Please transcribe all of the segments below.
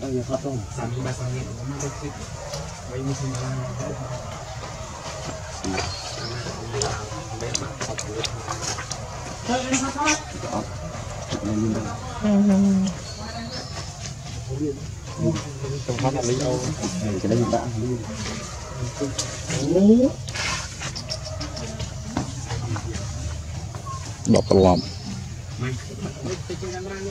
Đây là phát không? Trong phát là lấy đâu? Cái đây đã đọc cái lòng Đường đi tìm con đây đi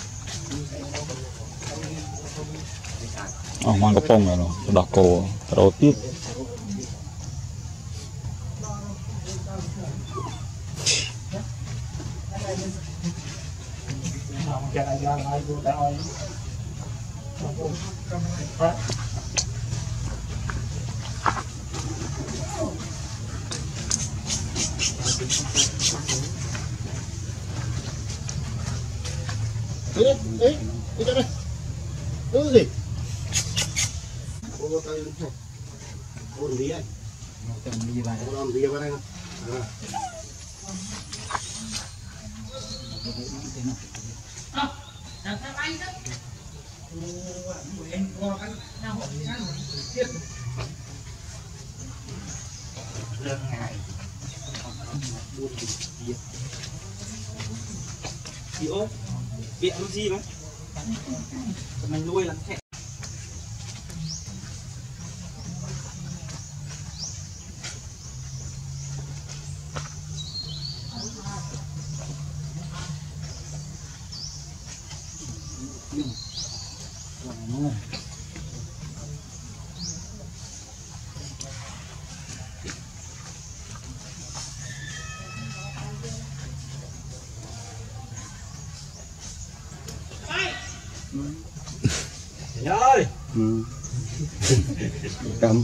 mang cái phong này nó đọc cổ đầu tiếp Đấy, đấy, đi ra đây. Đúng gì? Cô tay đúng không? Cô đừng đi anh. Cô làm gì vào đây không? À. chị ôm viện nó gì mà mình nuôi là thẹn ơi Ừ. Cảm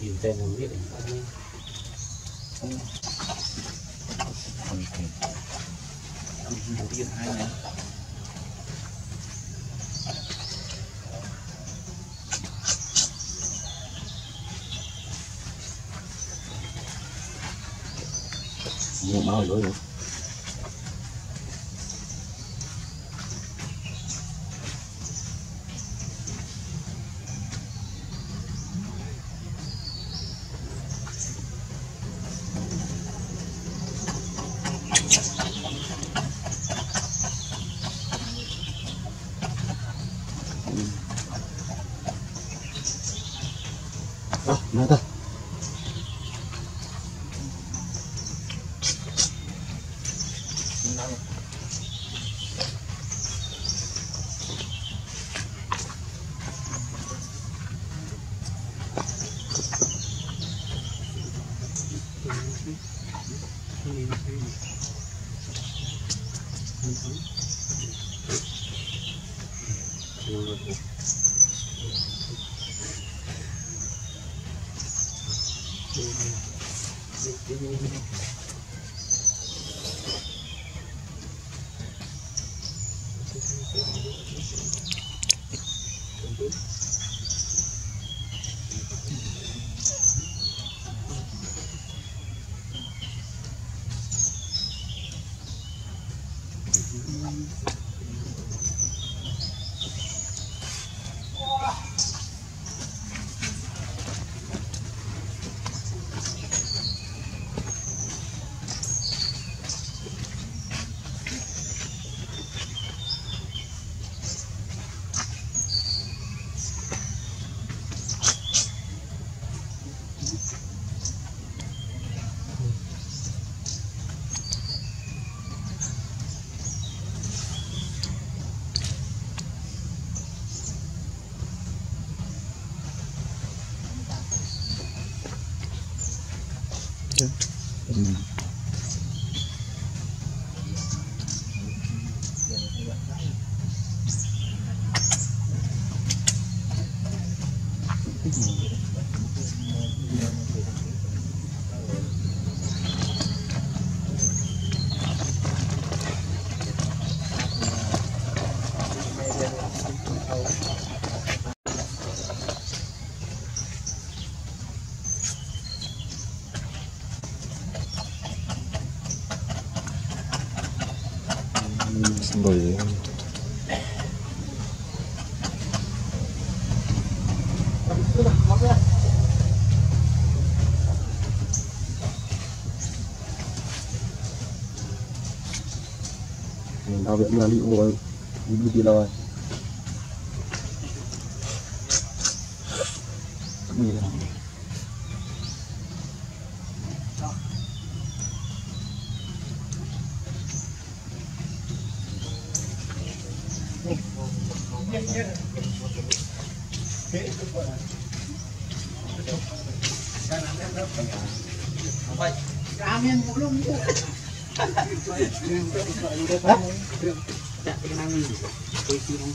tìm tên không biết điện hai này Nhiều bao rồi rồi. Então, viện là bị ngồi bị bị Nghĩ là Dạ, cái năng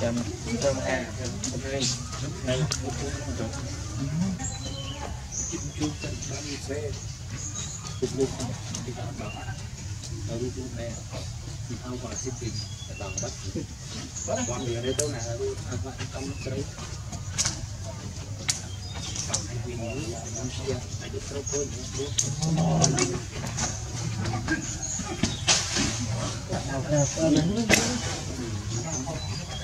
tôi dùng cái gì rồi. Tôi dùng cái thêm. Ay, tama, mo sa hindi ang kublo. Kakwak sa kanila. Phục phong à thì Jam jam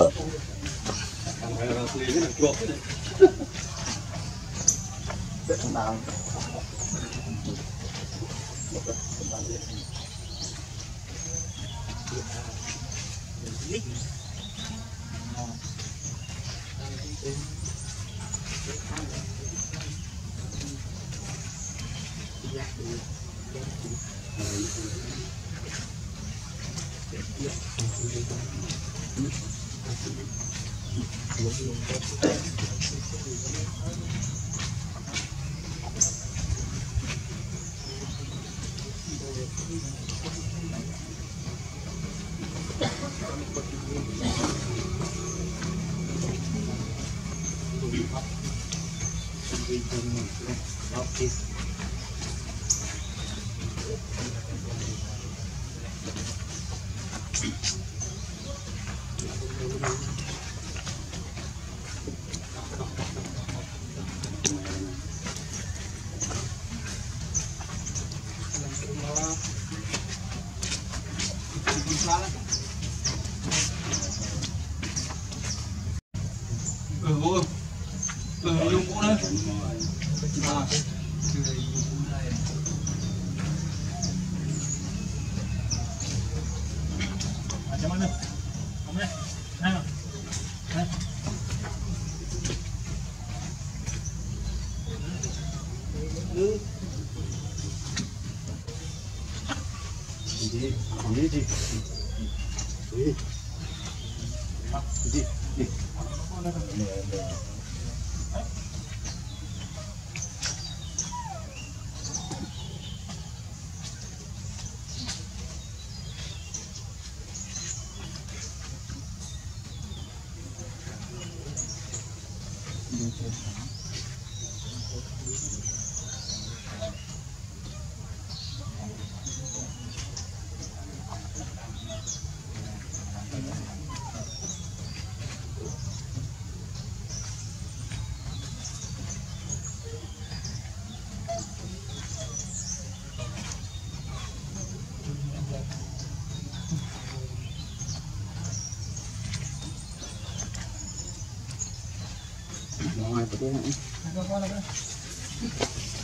hai. Hai. Ừ, vô. Ừ, dùng cũ đấy. À. đi đi đi đi đi đi Ngoài cái này. Trong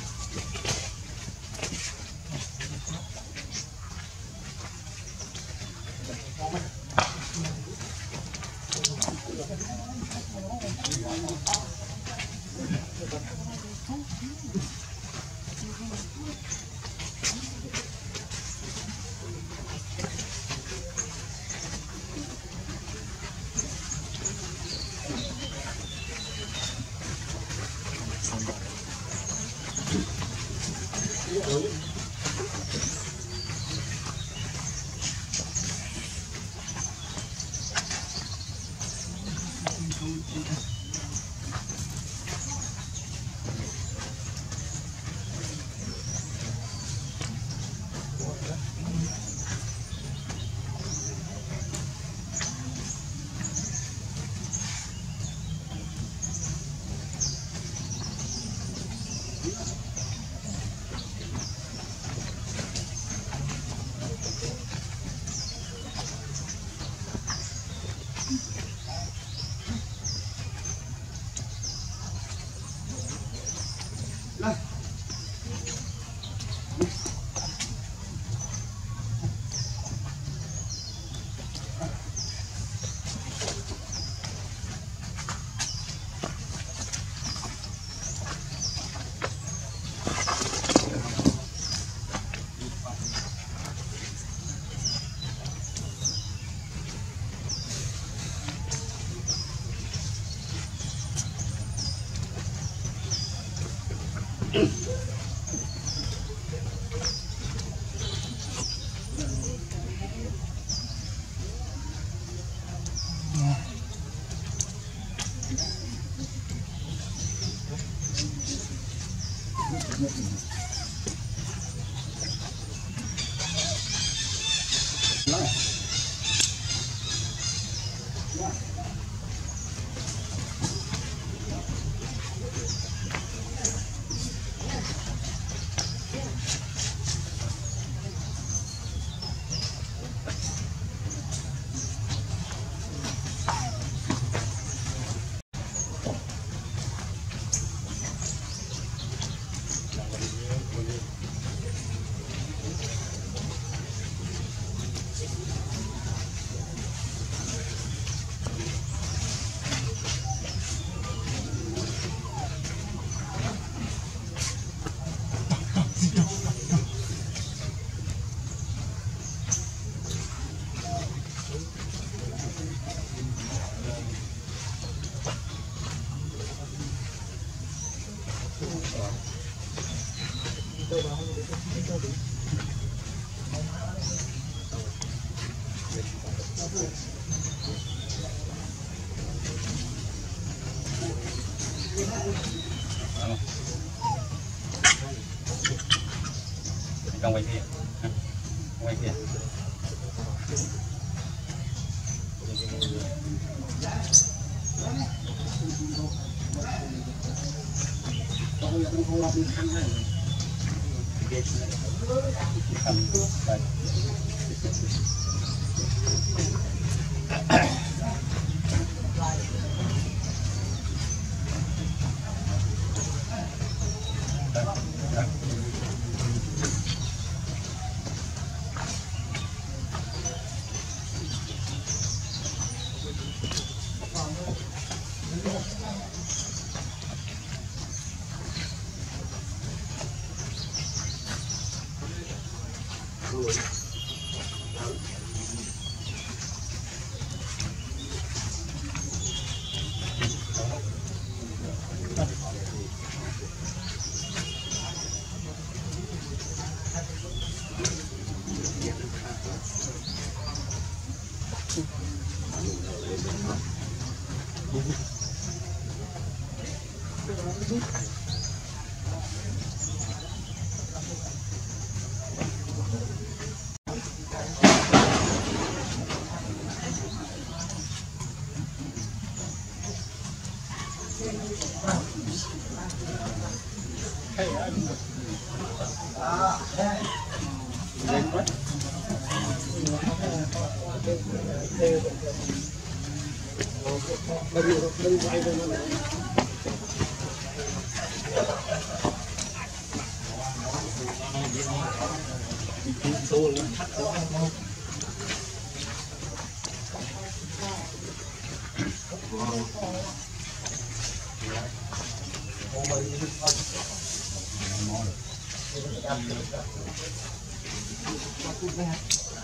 Boa.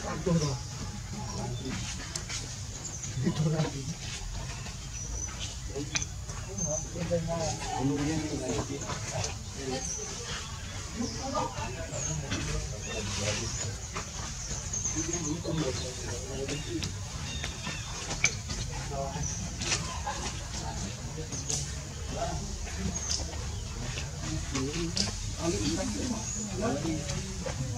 Hãy subscribe cho kênh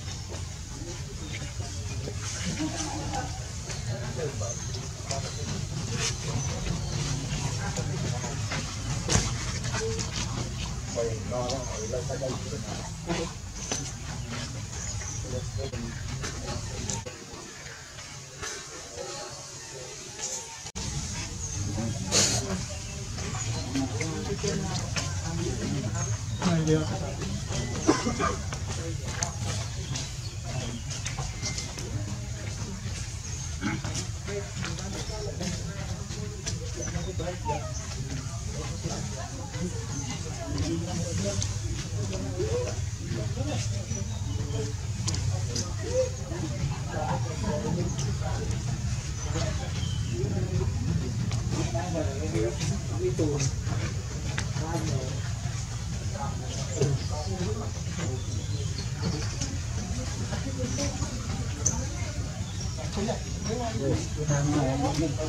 Gõ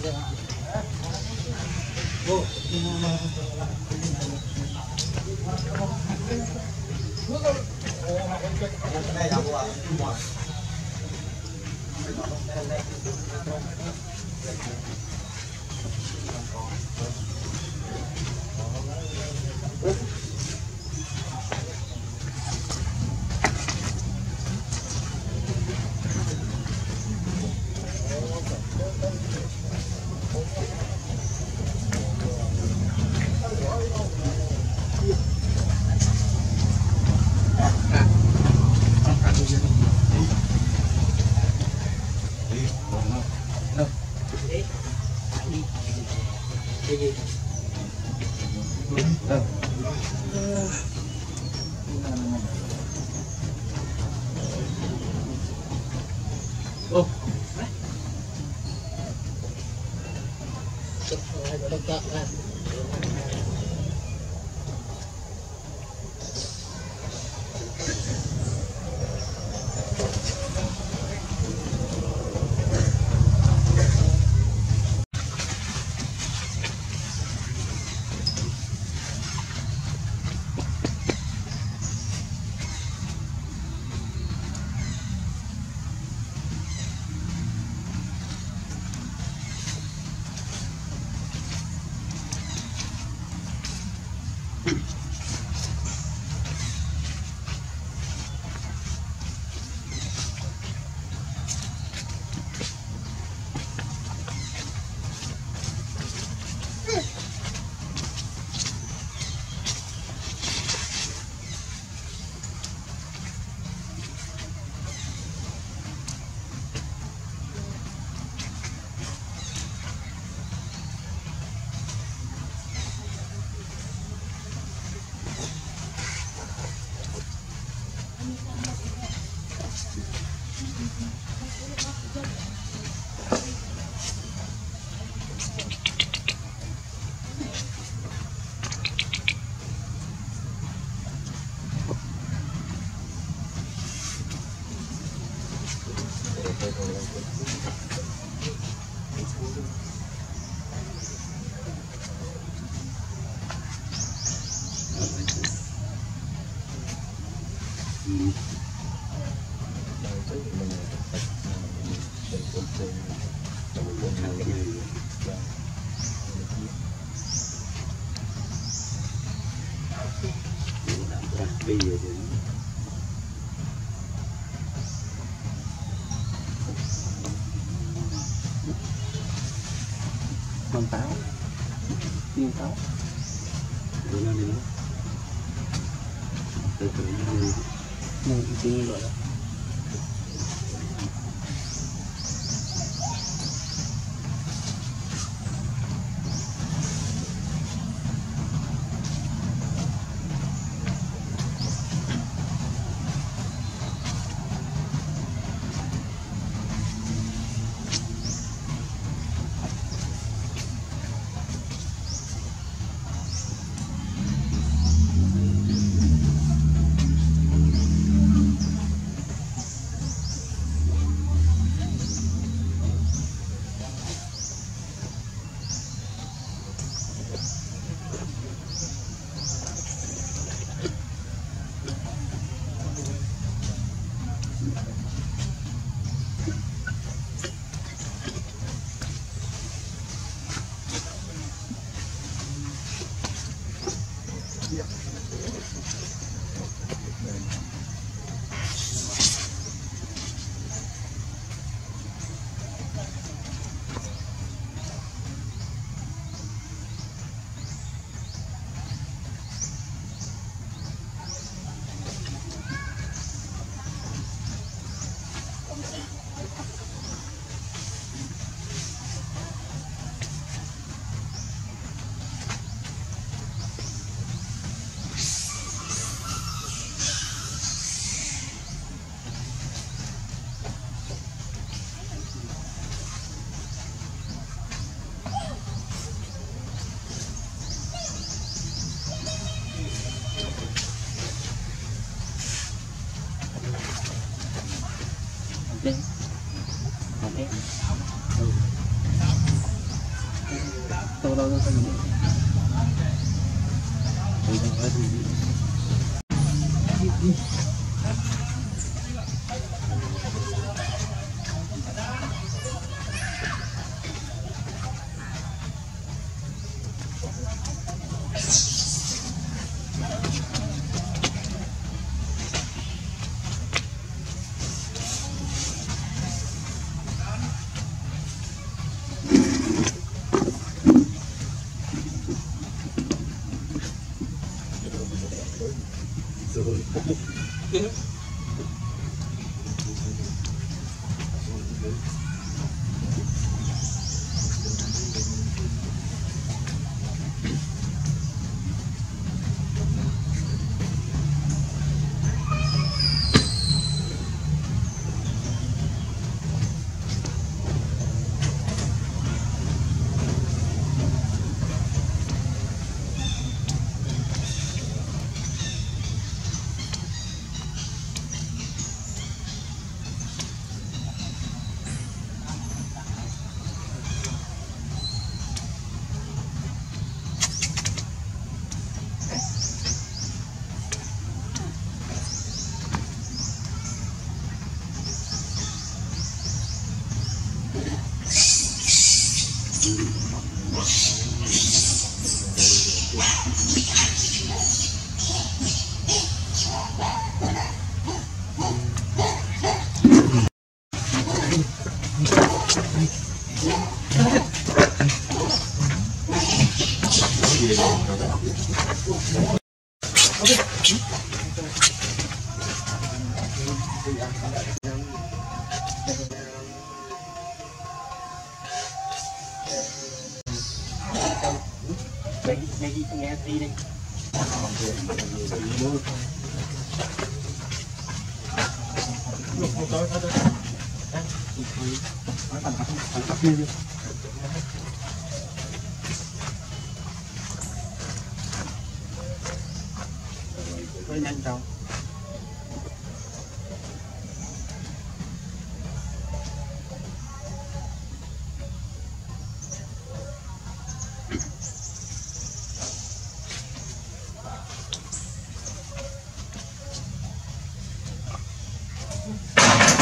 Để không bỏ lỡ lên còn thế đâu đâu đâu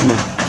No.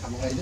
다 먹어야 돼.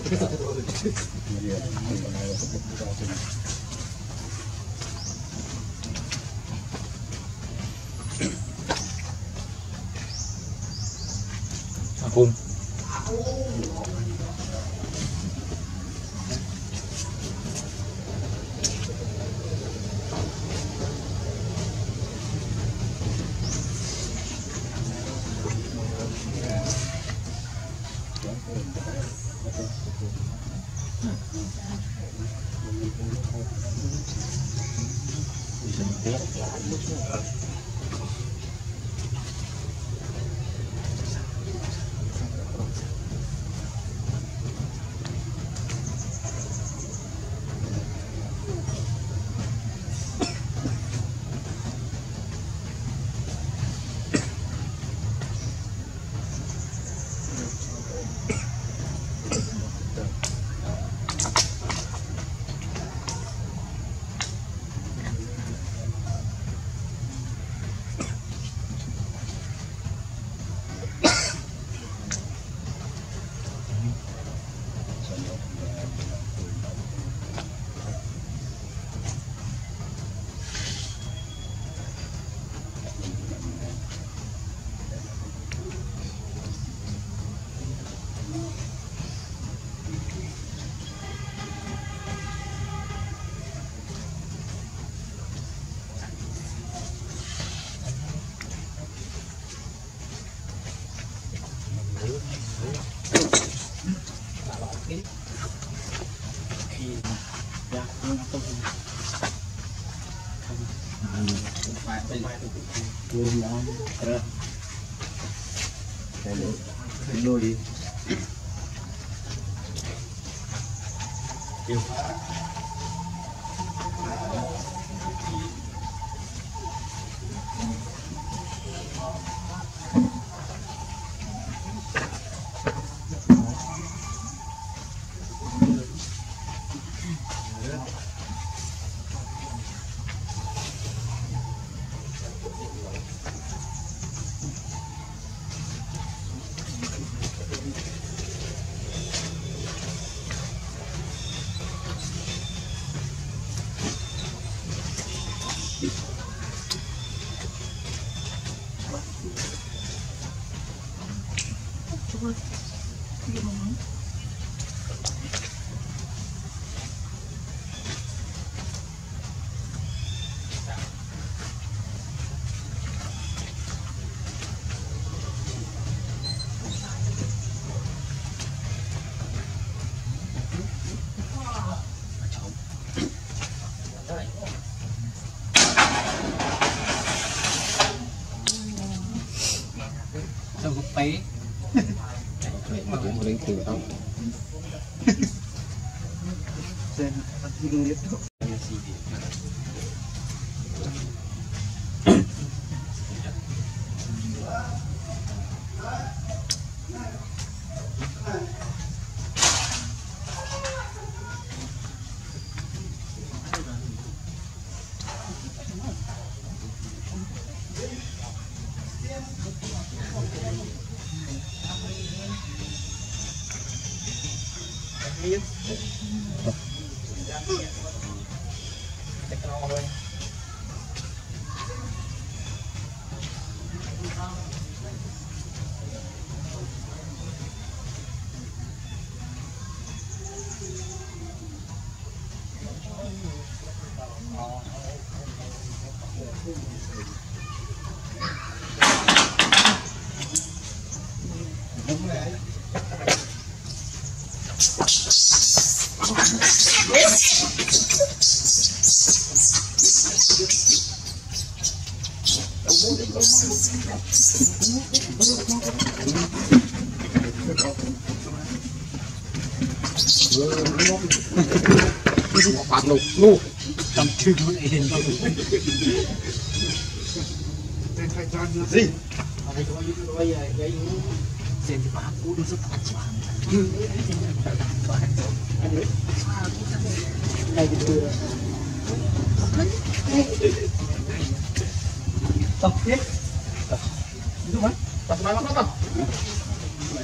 Bạn lục ngu Tầm chưa luôn yên đâu Gì? Tập tiếp. Tập. aku udah Tập Này cái đưa Tập tiếp Itu mah Tập máy mắc lắm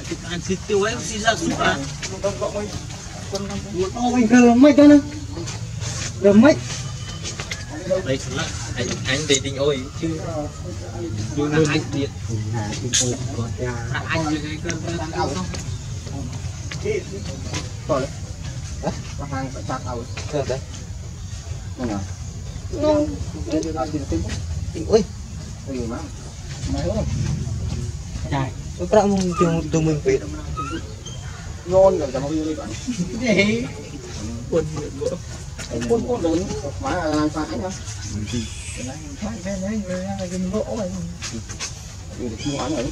Tekan Tập aja sisa suka Oh my god, mai rồi mai đây là anh anh để định ôi chứ Luôn luôn anh điện Anh như cái cơn đau không Hàng phải chặt đầu. Thế đấy Ui Ui má Mày không? Trời Pra mong chung tung mình biết Ngon rồi, chẳng có gì? Cả Để Quân Phun lớn Má là làm phải nhá Phải cái này người ta dùng gỗ rồi được mua ăn rồi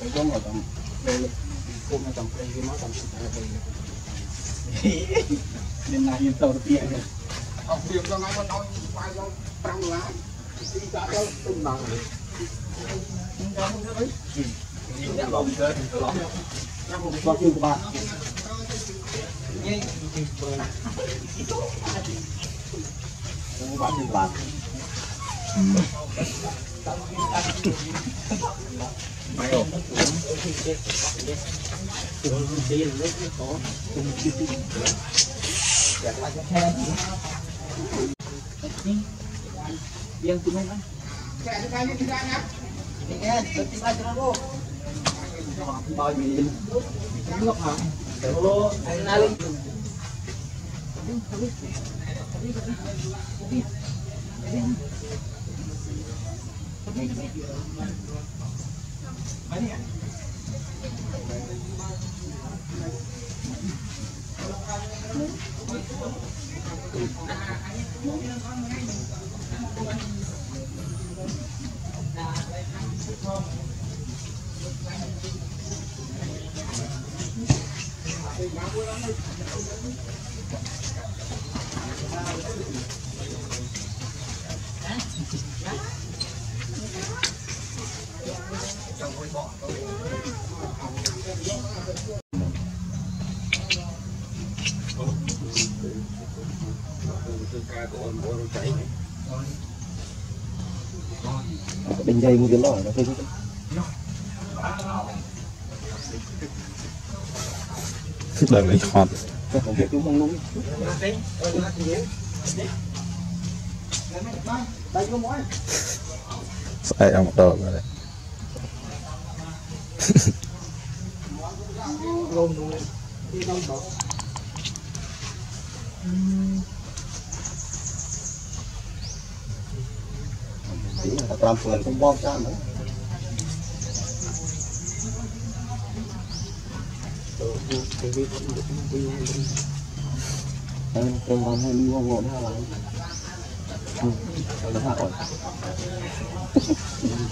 Cái con ở tầm Đây Cũng ở tầm đây cái má tầm đây Nên là nhìn tàu được tiện Học việc cho ngay con nói Phải cho Trong lá Đi cả đâu Từng bằng rồi Vào trường của bạn bạn trường bạn Yang tunai kan Bao nhiêu Nước hả Pero, ay nalang po. Bình dây một cái đỏ nó thấy đời lấy hot Không biết chúng một rồi đấy là làm phường không bom ra nữa. Em còn hay đi ngon ngon ha Ừ, nó hạ rồi.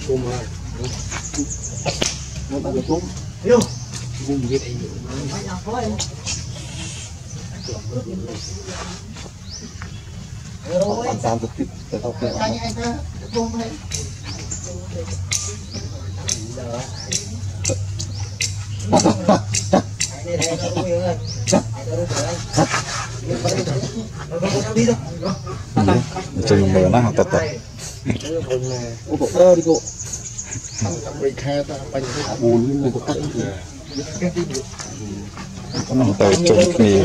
Chôm rồi. Nó bắt được chôm. Yêu. Vùng biết anh Bạn được tiếp tới tao kia bộ. Bị khe ta bánh buồn lên một con nó tới chơi kia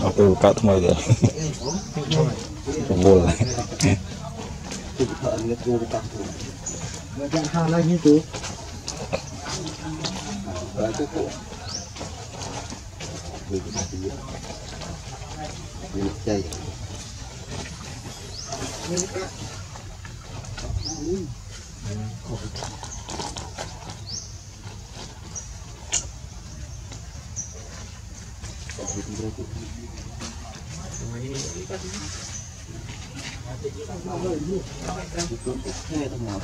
nó từ cả thôi rồi buồn lại thợ người tu tập như chẳng hà là cái cụ Vì cái gì Vì một chạy Nghe thằng nào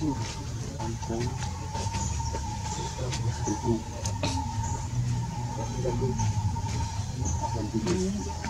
cái cái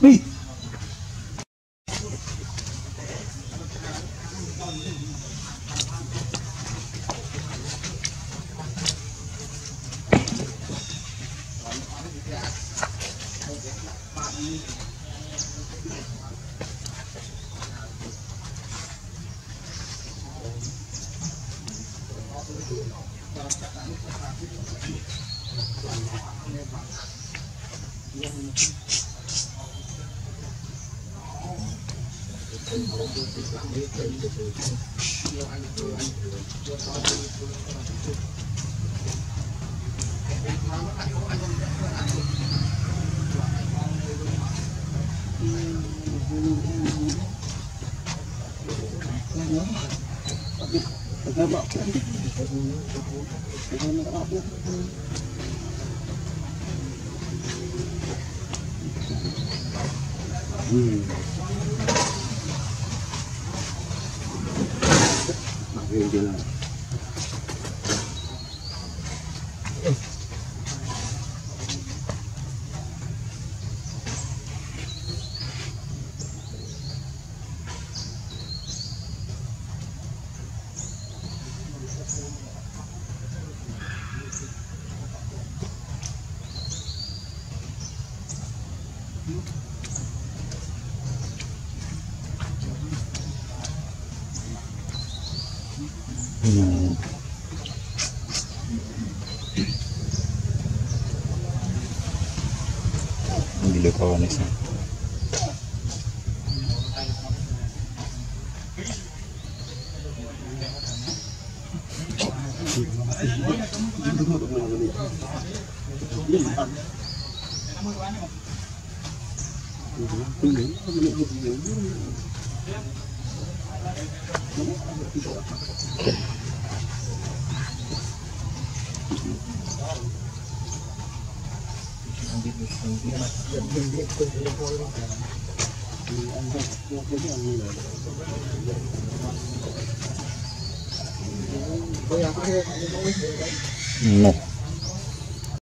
đi genau.